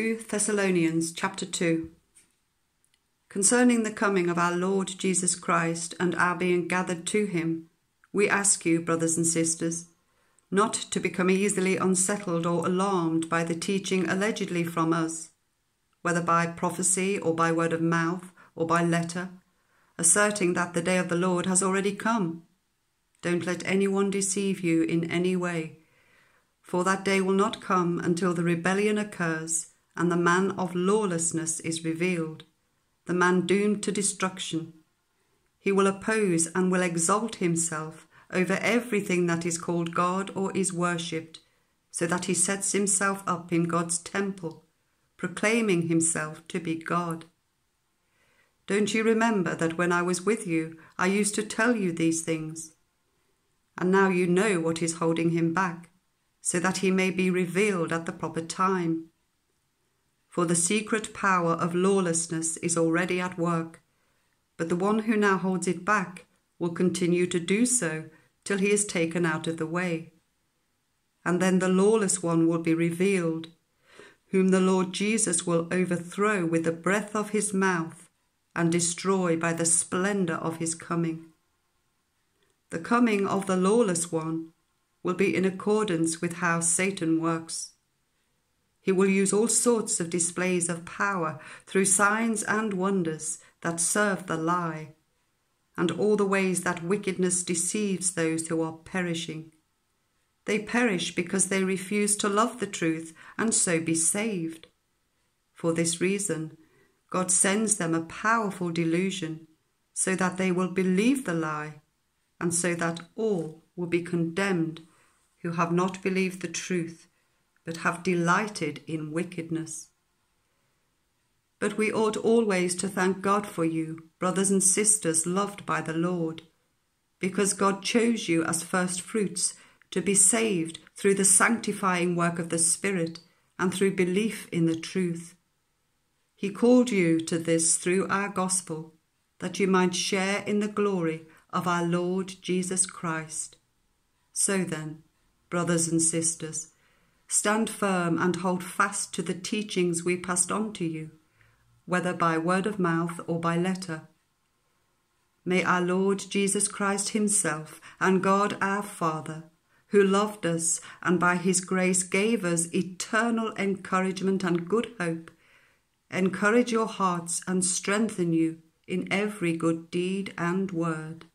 2 Thessalonians chapter 2 Concerning the coming of our Lord Jesus Christ and our being gathered to him, we ask you, brothers and sisters, not to become easily unsettled or alarmed by the teaching allegedly from us, whether by prophecy or by word of mouth or by letter, asserting that the day of the Lord has already come. Don't let anyone deceive you in any way for that day will not come until the rebellion occurs and the man of lawlessness is revealed, the man doomed to destruction. He will oppose and will exalt himself over everything that is called God or is worshipped, so that he sets himself up in God's temple, proclaiming himself to be God. Don't you remember that when I was with you, I used to tell you these things? And now you know what is holding him back so that he may be revealed at the proper time. For the secret power of lawlessness is already at work, but the one who now holds it back will continue to do so till he is taken out of the way. And then the lawless one will be revealed, whom the Lord Jesus will overthrow with the breath of his mouth and destroy by the splendour of his coming. The coming of the lawless one will be in accordance with how Satan works. He will use all sorts of displays of power through signs and wonders that serve the lie, and all the ways that wickedness deceives those who are perishing. They perish because they refuse to love the truth and so be saved. For this reason, God sends them a powerful delusion so that they will believe the lie and so that all will be condemned who have not believed the truth, but have delighted in wickedness. But we ought always to thank God for you, brothers and sisters loved by the Lord, because God chose you as first fruits to be saved through the sanctifying work of the Spirit and through belief in the truth. He called you to this through our gospel, that you might share in the glory of our Lord Jesus Christ. So then, brothers and sisters. Stand firm and hold fast to the teachings we passed on to you, whether by word of mouth or by letter. May our Lord Jesus Christ Himself and God our Father, who loved us and by His grace gave us eternal encouragement and good hope, encourage your hearts and strengthen you in every good deed and word.